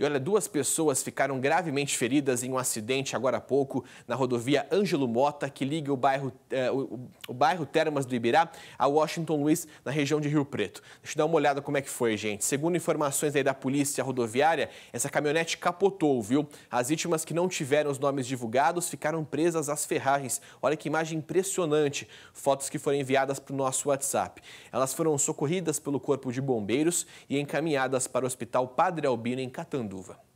E olha, duas pessoas ficaram gravemente feridas em um acidente agora há pouco na rodovia Ângelo Mota, que liga o bairro, eh, o, o, bairro Termas do Ibirá a Washington Luiz, na região de Rio Preto. Deixa eu dar uma olhada como é que foi, gente. Segundo informações aí da polícia rodoviária, essa caminhonete capotou, viu? As vítimas que não tiveram os nomes divulgados ficaram presas às ferragens. Olha que imagem impressionante. Fotos que foram enviadas para o nosso WhatsApp. Elas foram socorridas pelo Corpo de Bombeiros e encaminhadas para o Hospital Padre Albino, em Catanduva.